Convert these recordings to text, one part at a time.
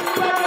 Go, go.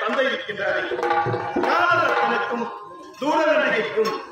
தந்தை இருக்கின்றாரே. காலரத்தனுக்கும் தூரநடிகைக்கும் ஒரே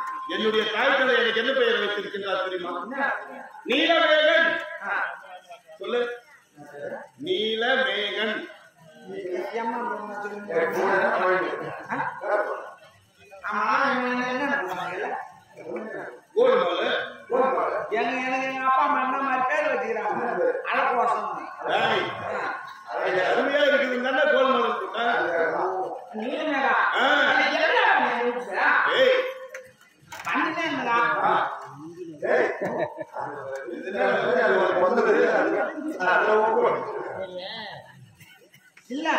என்னுடைய தாய் தந்தை எனக்கு என்ன பெயர் வைத்திருக்கின்றார் தெரியுமா? நீலமேகன். சொல்லு. நீலமேகன். அருமையா இருக்குது இல்ல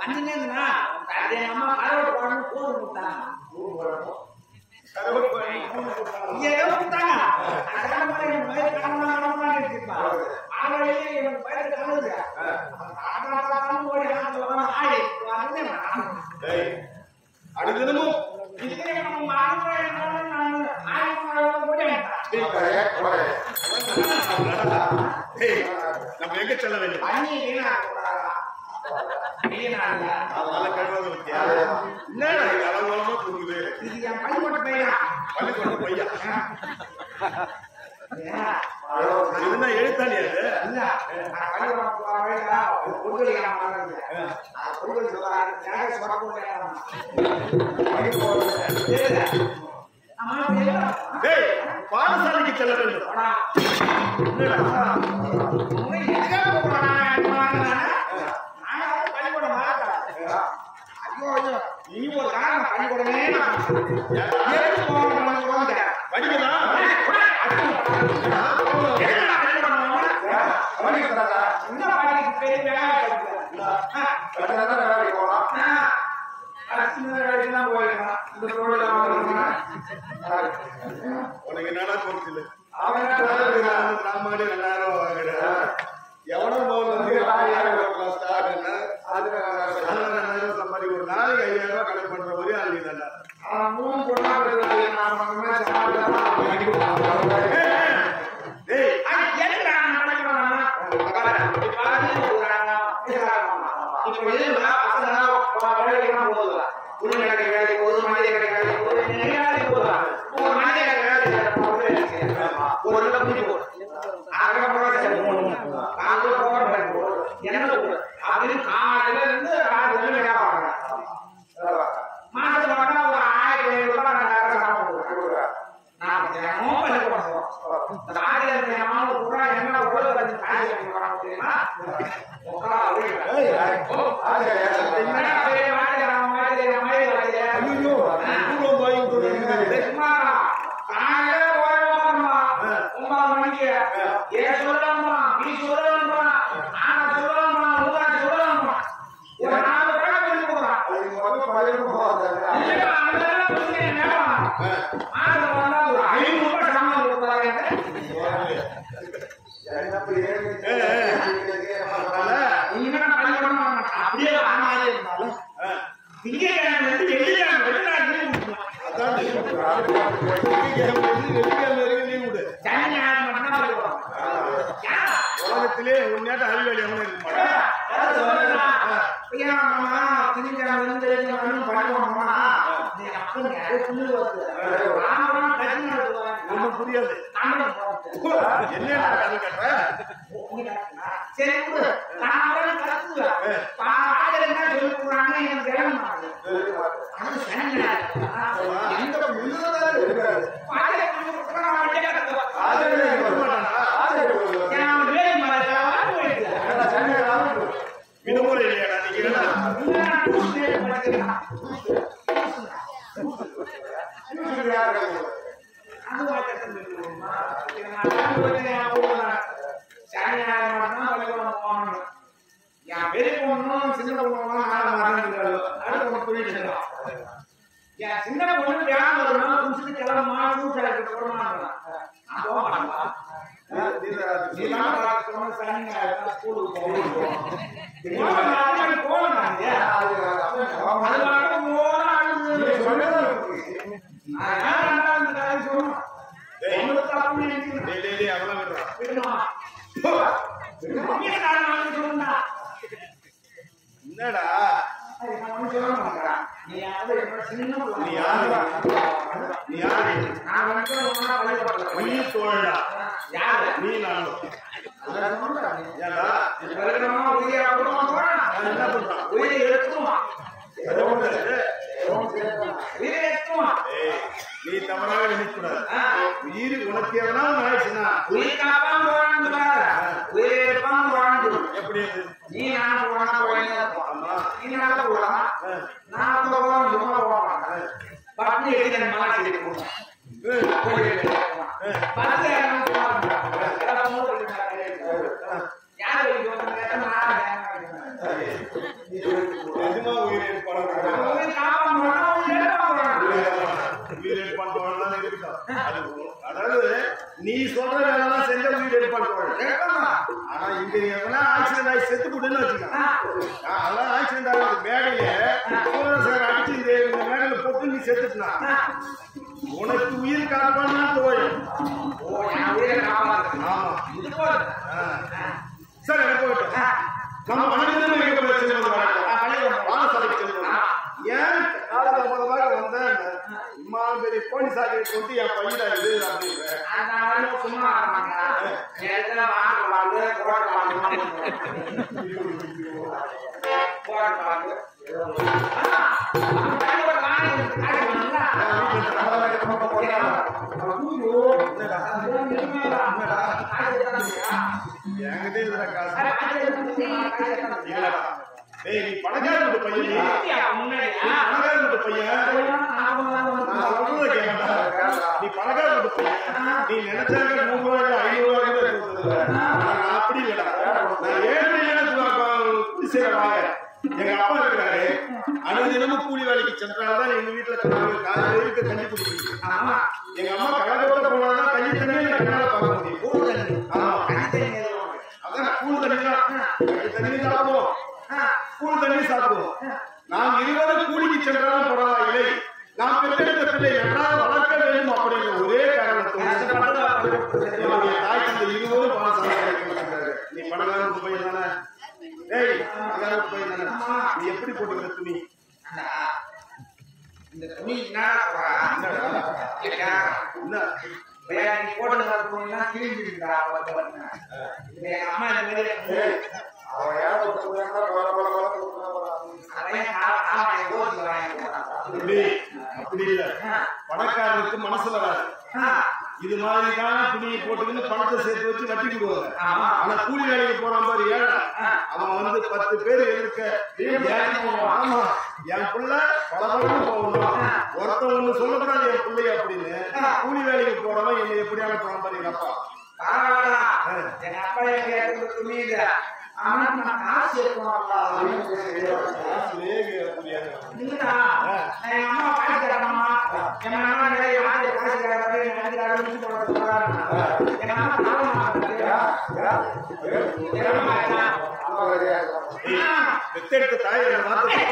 பண்ணினே இருந்தா அது அம்மா அதனால கழுவாத பத்தியா அளவுலமா தூங்குது இது என் பள்ளிக்கூட பையன் பள்ளிக்கூட பையன் என்ன எழுத்தாளி அது இல்ல பள்ளிக்கூடம் போற வழியா பொங்கல் பொங்கல் சொல்றாங்க பாடசாலைக்கு செல்ல வேண்டும் Thank you. சூழ்நிலை திங்கட்கிழமை இருந்து வெள்ளிக்கிழமை வரைக்கும் நான் leave புரியாது என்ன கதை இருந்து leave விடு. சனி ஞாயிறு மட்டும்தான் பள்ளிக்கூடம். ஏன்? உலகத்திலே உன்னையாட்ட அறிவாளி எவனும் இருக்க மாட்டான். ஒண்ணும் புரியாது என்ன கதை சின்ன பொண்ணு தியானம் வரணும் குடிச்சிட்டு கிளம்புமா ஜூஸ் எடுத்து போடுமா நான் போக மாட்டேன் ஸ்கூலுக்கு போகணும் அதனால போனா டேய், டேய், டேய், அதெல்லாம் விடுறா. என்னடா நீ யாரு நீ யாரு நீ தோழடா நீ நானும் ஏன்டா நான் என்ன பண்றான் அதை ஒண்ணு ஏய், நீ தவறாக நினைக்கூடாது உயிர் உனக்கு எதனா ஒண்ணு ஆயிடுச்சுன்னா எப்படி அது? நீ நான் போனா போயினே இருப்போம் ஆமா நீ நல்லா போடலாம் நான் அந்த போறேன் இவங்க போறேன் பட்னி எடுக்கிறேன் மனசு உனக்கு உயிர் காப்பானா ஆ. சரி எனக்கு போகட்டும் நம்ம மனிதன் போய் செல்வது. வானசாலைக்கு செல்வது ஏன் காலதாமதமாக வந்தேன்? இம்மா பெரிய போலீஸாக கொண்டு என் பையனை இது அப்படின்ற என்கிட்ட இருக்கிற காசு இல்லடா. டேய் நீ பணக்கார வீட்டு பையன் நீ. நீ பணக்கார வீட்டு பையன் நான் சொல்றதை கேளுடா. நீ பணக்கார வீட்டு பையன் நீ நினைச்சாங்க நூறு ரூபாய் ஐநூறு ரூபாய். நான் அப்படி இல்லடா நான் எங்க அப்பா இருக்கிறாரு அனுதினமும் கூலி வேலைக்கு சென்றால்தான் எங்க வீட்டுல காலையில கஞ்சி குடிக்கிறீங்க எங்க அம்மா கலகத்தோட போனாதான் கஞ்சி தண்ணி கூழ் தண்ணி சாப்பிடுவோம். நாம் இருவரும் கூலிக்கு சென்றாலும் பரவாயில்லை. நாம் பெற்றெடுத்த பிள்ளை நன்றாக வளர்க்க வேண்டும் அப்படிங்கிற ஒரே காரணத்தோடு தாய் தந்தை இருவரும் பணம் மாட்டேங்கிறாரு நீ பணக்கார பையன் தானே டேய் பணக்கார பையன் தானே நீ எப்படி போட்டுக்கிற துணி? இந்த துணி என்ன? போட்டு கிழிஞ்சிருக்கா எங்க அம்மா இந்த மாதிரி அப்படி இல்ல. பணக்காரனுக்கு மனசு வராது. இது மாதிரி துணியை போட்டுக்கின்னு பணத்தை சேர்த்து வச்சு கட்டி வட்டிக்குடுவாங்க ஆனா கூலி வேலைக்கு போறான் பாரு அவன் வந்து பத்து பேர் எதிர்க்க ஆமா. என் பிள்ளை பல பழம் போகணும். ஒருத்தன் ஒண்ணு சொல்லக்கூடாது என் பிள்ளைய அப்படின்னு. கூலி வேலைக்கு போறவன் என்ன எப்படியான போறான் பாரு அப்பா. பரவாயில்ல. எங்க அப்பா எங்க துணி ஆனா நம்ம காசு அம்மா பாடிக்கிறாரம்மா என் மாமா நிறைய மாதிரி பாடிக்கிறாரு எங்க மாமா தாளமா எங்க மாமா தாயெடுத்து தாய் மாத்திரம்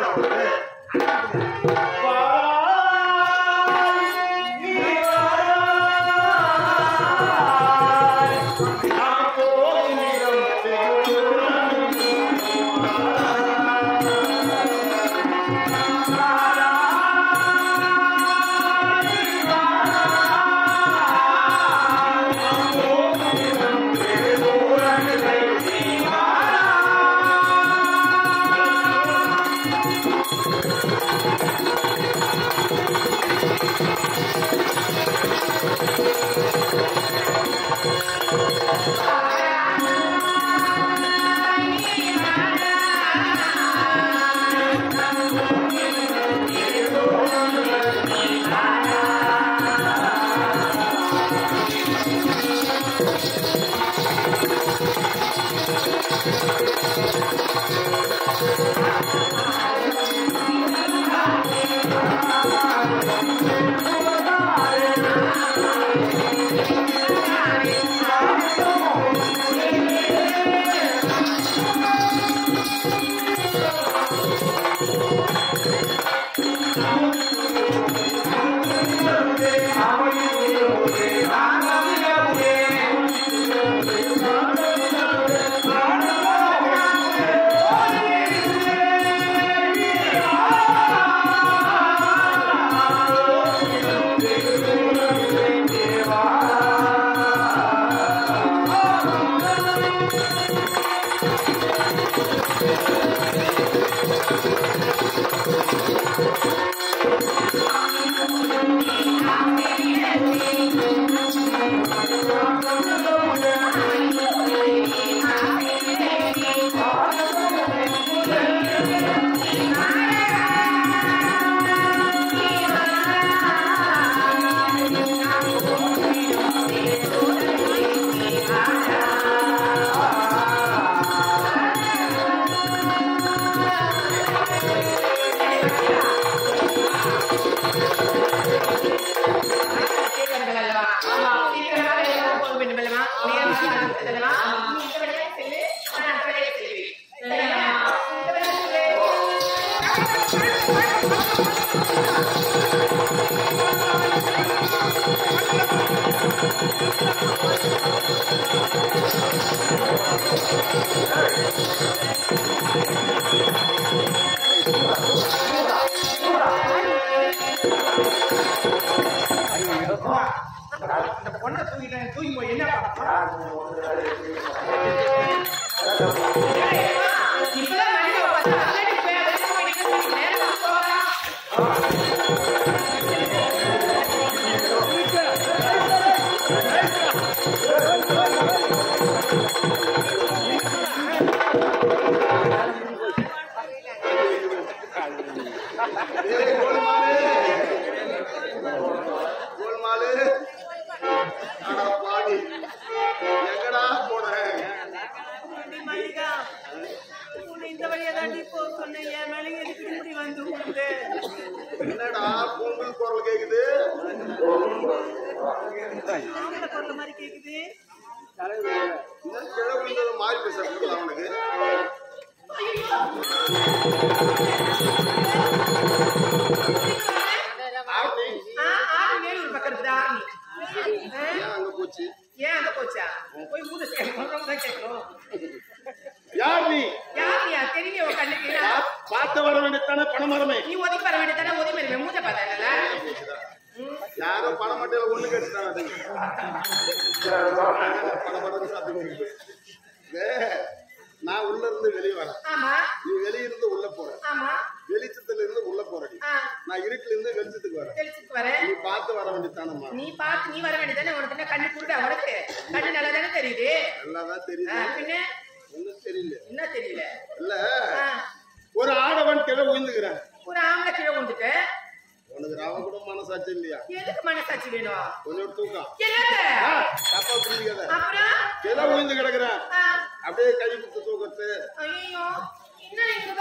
から俺ね。Yeah. பார்த்த வர வேண்டியதானே பணமரமே நீ ஒதுக்கி வர வேண்டியதானே ஒதுக்கி வருவேன் மூஞ்ச பார்த்தா யாரோ பணம் ஒண்ணு கட்டுட்டாங்க. பணம் மட்டம் சாப்பிட்டு நான் உள்ள இருந்து வெளியே வரேன். ஆமா. நீ வெளிய இருந்து உள்ள போற ஆமா. வெளிச்சத்துல இருந்து உள்ள போறடி. ஆ. நான் இருட்டுல இருந்து வெளிச்சத்துக்கு வரேன். தெளிச்சுக்கு வரேன். நீ பார்த்து வர வேண்டியதானம்மா நீ பார்த்து நீ வர வேண்டியதானே உனக்கு கண்ணு குருடா உனக்கு? கண்ணு நல்லா தானே தெரியுது. நல்லாதான் ஆ, தெரியுது தெரியல. என்ன தெரியல? இல்ல. ஒரு ஆடவன் கிழ உயிர்ந்துக்கிறேன் ஒரு ஆம்பளை கீழே கொண்டுட்டு உனக்கு ராவ கூட மனசாட்சி இல்லையா? எதுக்கு மனசாட்சி வேணும்? கொஞ்சம் தூக்கம். தப்பா புரிஞ்சுக்காத. அப்புறம்? கிழ உயிர்ந்து கிடக்குறேன். அப்படியே கை கொடுத்து தூக்கத்து. ஐயோ. என்ன நீங்க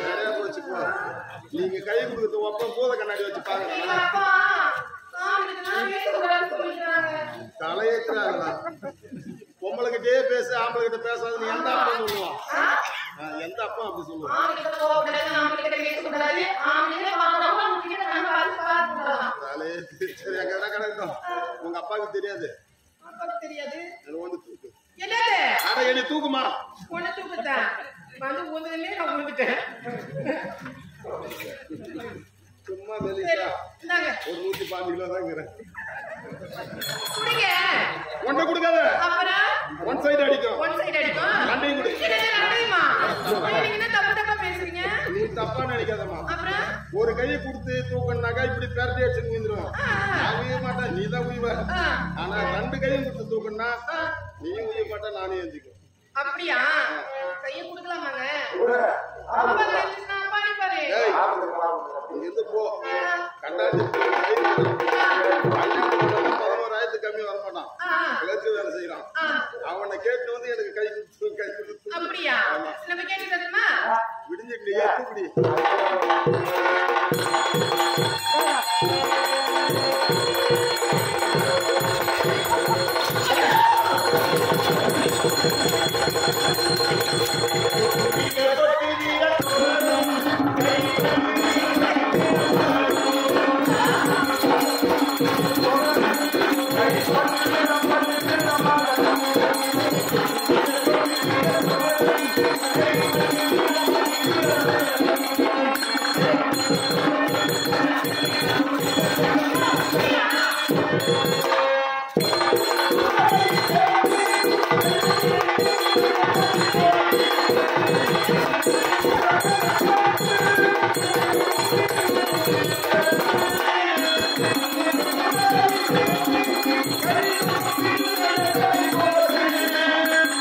நிறைய போச்சு போ. நீங்க கை கொடுக்கறது ஒப்ப பூத கண்ணாடி வச்சு எங்க பாக்குறேன் தலையேற்றாங்களா பொம்பளைகிட்டே பேசு ஆம்பளை கிட்ட பேசாதுன்னு எந்த அப்பா சொல்லுவான் எந்த அப்பா அப்படி சொல்லுவான் சரி அங்க கிடக்கட்டும் உங்க அப்பாவுக்கு தெரியாது. தெரியாது. வந்து தூக்கு. அட என்னை தூக்குமா? பொண்ணு தூக்குத்தான் வந்து ஊந்ததுமே நான் விழுந்துட்டேன் சும்மா வெளியா ஒரு நூத்தி பாஞ்சு கிலோ தான் இருக்கிறேன் குடிங்க. ஒன்றை கொடுக்காத. அப்புறம்? ஒன் சைடு அடிக்கும். ஒன் சைடு அடிக்கும்? ரெண்டையும் குடி. என்னது ரெண்டையுமா? நீங்க என்ன தப்பு தப்பா பேசுறீங்க? நீ தப்பா நினைக்காதம்மா. அப்புறம்? ஒரு கையை கொடுத்து தூக்கணுனாக்கா இப்படி பேரட்டி அடிச்சு விழுந்துரும் நான் உயிர மாட்டேன் நீ தான் உயிவ ஆனா ரெண்டு கையும் கொடுத்து தூக்கணும்னா நீயும் உயிர மாட்டேன் நானும் எழுந்திக்கும் அப்படியா? கைய குடுக்கலாமாங்க? அப்பா இருந்து போ. கண்டாச்சு பதினோராயிரத்து கம்மி வர மாட்டான் ஆ, ஆ, கிளர்ச்சி வேலை செய்யறான். அவனை கேட்டு வந்து எனக்கு கை கை அப்படியா? நம்ம கேட்டு விடிஞ்சிட்டு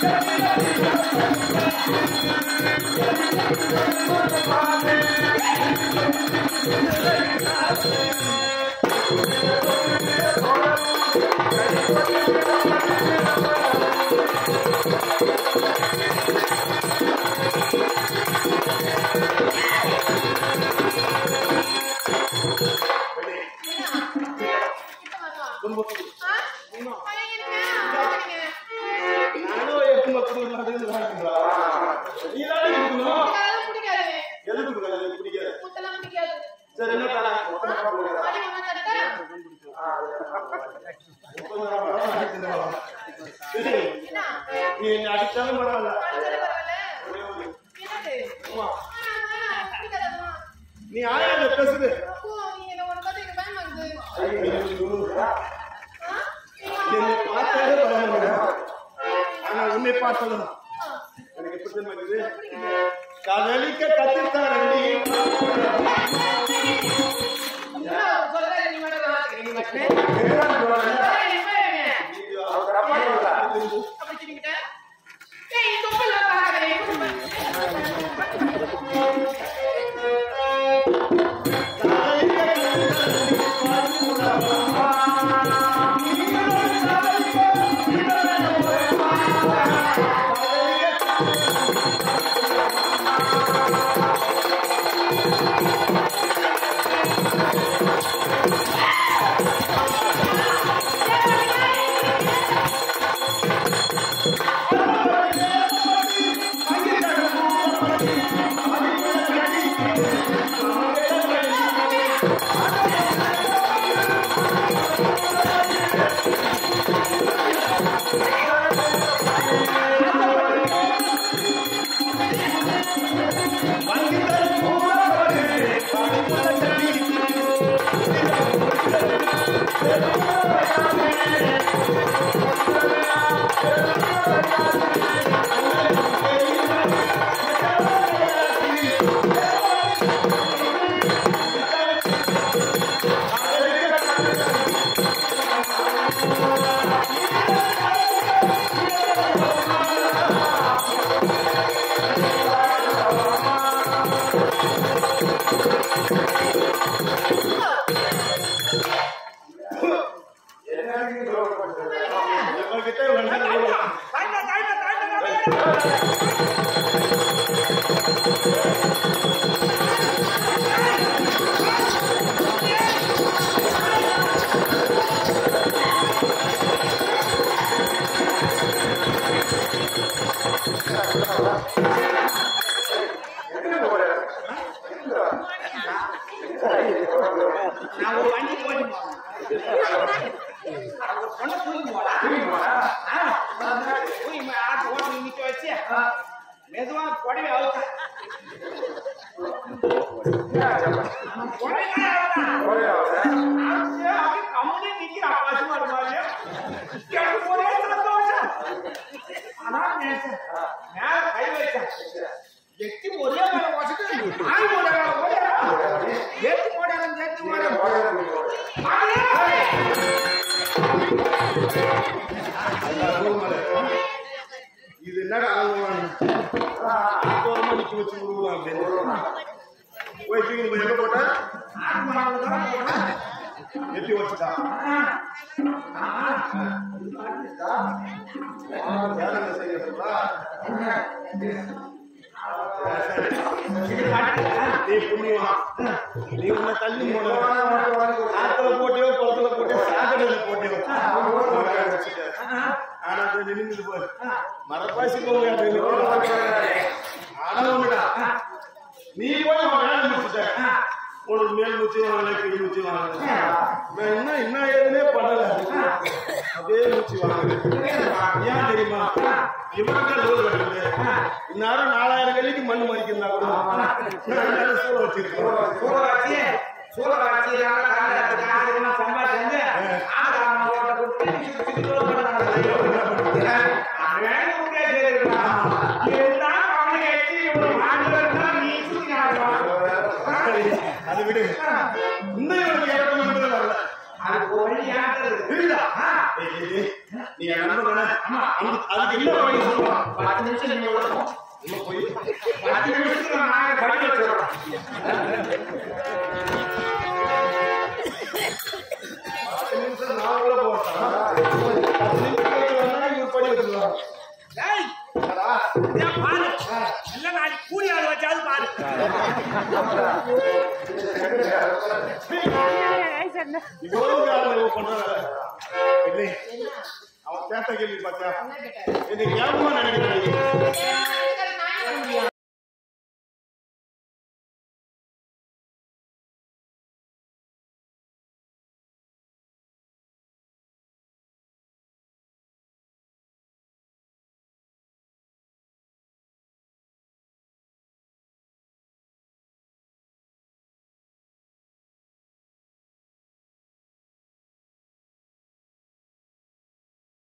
எப்படி ஆ? உண்மை பார்த்ததும்? எனக்கு எப்படி தெரியுது காதலிக்க கத்தித்தாரண்டி నీకున్న తల్లి ఆటల పోటీవో కొలతల పోటీ సాగడల పోటీ మరపాసి ఆడ ఉండడా నీ కూడా உனக்கு மேல் மூச்சு வாங்கல கீழ் மூச்சு வாங்கல என்ன என்ன ஏதுனே பண்ணல. அதே மூச்சு வாங்கல ஏன் தெரியுமா? இவங்க நூல் கட்டுறது இந்நேரம் நாலாயிரம் கல்லிக்கு மண் மறிக்கிறதா கூட. சூழ வச்சிருக்கேன். சூழ வச்சிருக்காங்க சம்பாதிச்சு நீங்க நண்பர்களா அதுக்கு இன்னொரு வழி சொல்லுவான் பத்து நிமிஷம் நீங்க கேட்ட கேள்வி பார்த்தா இது ஞாபகமா நினைக்கிறேன்.